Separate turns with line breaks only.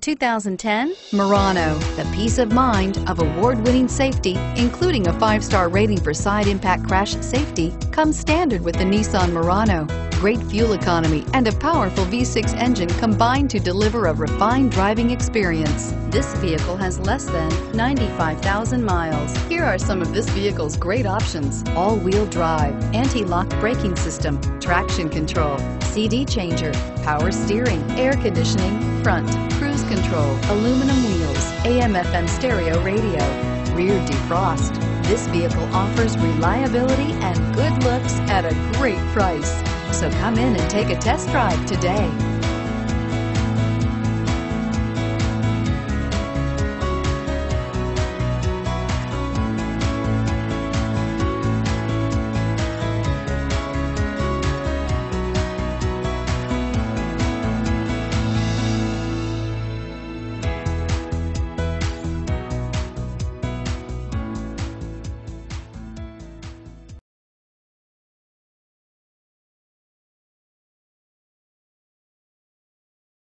2010 Murano. The peace of mind of award-winning safety, including a five-star rating for side impact crash safety, comes standard with the Nissan Murano. Great fuel economy and a powerful V6 engine combine to deliver a refined driving experience. This vehicle has less than 95,000 miles. Here are some of this vehicle's great options. All-wheel drive, anti-lock braking system, traction control, CD changer, power steering, air conditioning, front, cruise control, aluminum wheels, AM FM stereo radio, rear defrost. This vehicle offers reliability and good looks at a great price. So come in and take a test drive today.